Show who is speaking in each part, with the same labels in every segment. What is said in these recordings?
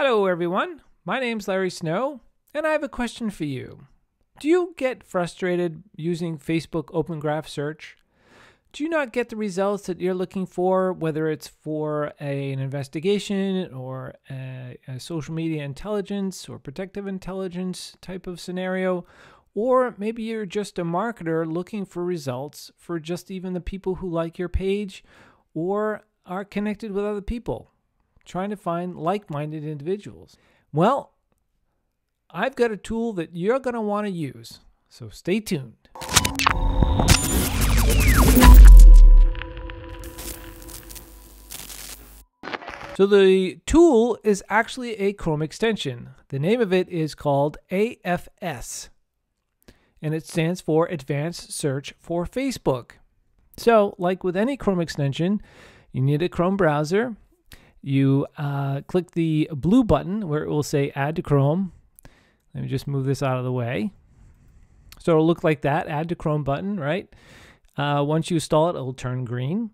Speaker 1: Hello, everyone. My name's Larry Snow, and I have a question for you. Do you get frustrated using Facebook Open Graph Search? Do you not get the results that you're looking for, whether it's for a, an investigation or a, a social media intelligence or protective intelligence type of scenario? Or maybe you're just a marketer looking for results for just even the people who like your page or are connected with other people, trying to find like minded individuals. Well, I've got a tool that you're going to want to use, so stay tuned. So the tool is actually a Chrome extension. The name of it is called AFS, and it stands for Advanced Search for Facebook. So, like with any Chrome extension, you need a Chrome browser. You uh, click the blue button where it will say Add to Chrome. Let me just move this out of the way. So it'll look like that, Add to Chrome button, right? Uh, once you install it, it'll turn green.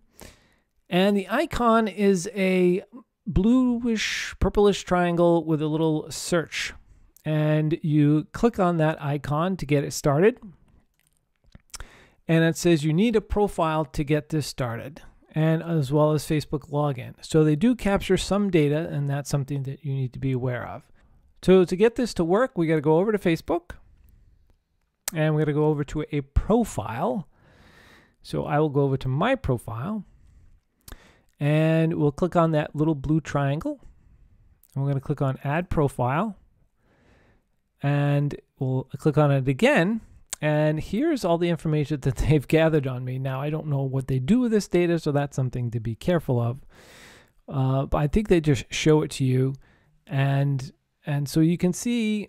Speaker 1: And the icon is a bluish, purplish triangle with a little search. And you click on that icon to get it started. And it says you need a profile to get this started and as well as Facebook login. So they do capture some data, and that's something that you need to be aware of. So to get this to work, we got to go over to Facebook, and we got to go over to a profile. So I will go over to my profile, and we'll click on that little blue triangle. And we're going to click on Add Profile, and we'll click on it again and here's all the information that they've gathered on me. Now, I don't know what they do with this data, so that's something to be careful of. Uh, but I think they just show it to you. And and so you can see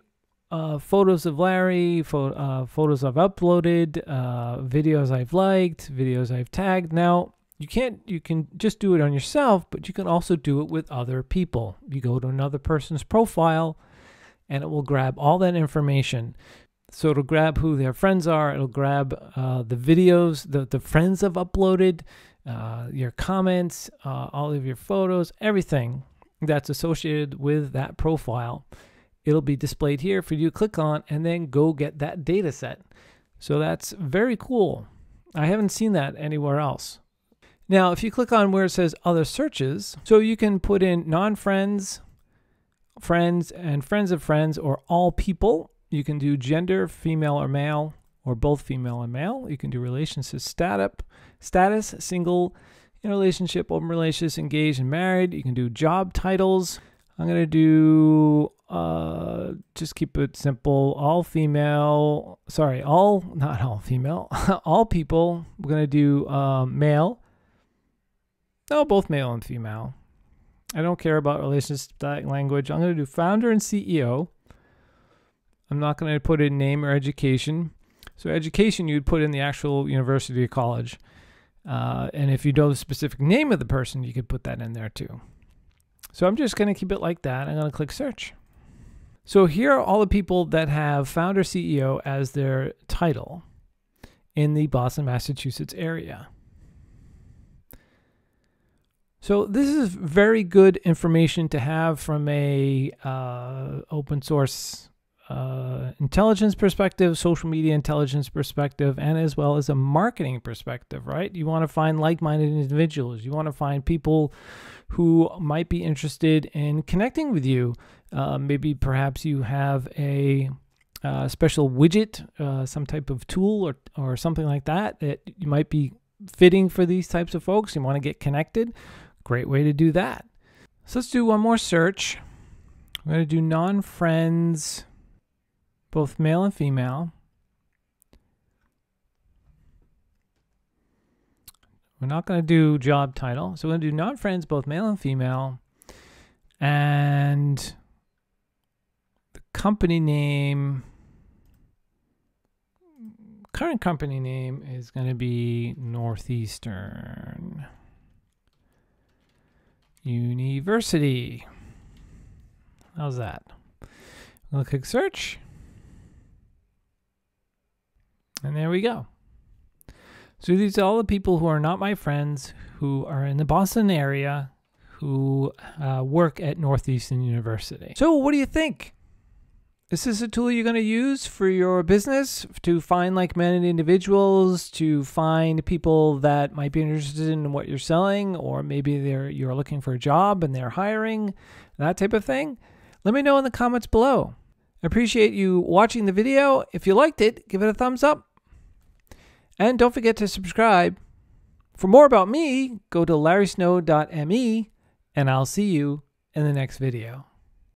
Speaker 1: uh, photos of Larry, pho- uh, photos I've uploaded, uh, videos I've liked, videos I've tagged. Now, you can't you can just do it on yourself, but you can also do it with other people. You go to another person's profile and it will grab all that information. So it'll grab who their friends are. It'll grab uh, the videos the the friends have uploaded, uh, your comments, uh, all of your photos, everything that's associated with that profile. It'll be displayed here for you to click on and then go get that data set. So that's very cool. I haven't seen that anywhere else. Now, if you click on where it says other searches, so you can put in non friends, friends, and friends of friends, or all people, you can do gender, female or male, or both female and male. You can do relationship status, status, single, in relationship, open relationship, engaged and married. You can do job titles. I'm gonna do uh, just keep it simple. All female. Sorry, all not all female. all people. We're gonna do um, male. No, both male and female. I don't care about relationship language. I'm gonna do founder and CEO. I'm not going to put in name or education. So education you'd put in the actual university or college. Uh, and if you know the specific name of the person, you could put that in there too. So I'm just going to keep it like that. I'm going to click search. So here are all the people that have founder CEO as their title in the Boston, Massachusetts area. So this is very good information to have from a uh, open source uh, intelligence perspective, social media intelligence perspective, and as well as a marketing perspective, right? You want to find like minded individuals. You want to find people who might be interested in connecting with you. Uh, maybe perhaps you have a uh, special widget, uh, some type of tool or, or something like that that you might be fitting for these types of folks. You want to get connected. Great way to do that. So let's do one more search. I'm going to do non friends both male and female. We're not going to do job title. So we're going to do non friends, both male and female. And the company name, current company name is going to be Northeastern University. How's that? To click search. And there we go. So these are all the people who are not my friends, who are in the Boston area, who uh, work at Northeastern University. So, what do you think? Is this a tool you're going to use for your business to find like minded individuals, to find people that might be interested in what you're selling, or maybe they're you're looking for a job and they're hiring, that type of thing? Let me know in the comments below. I appreciate you watching the video. If you liked it, give it a thumbs up. And don't forget to subscribe. For more about me, go to larrysnow.me and I'll see you in the next video.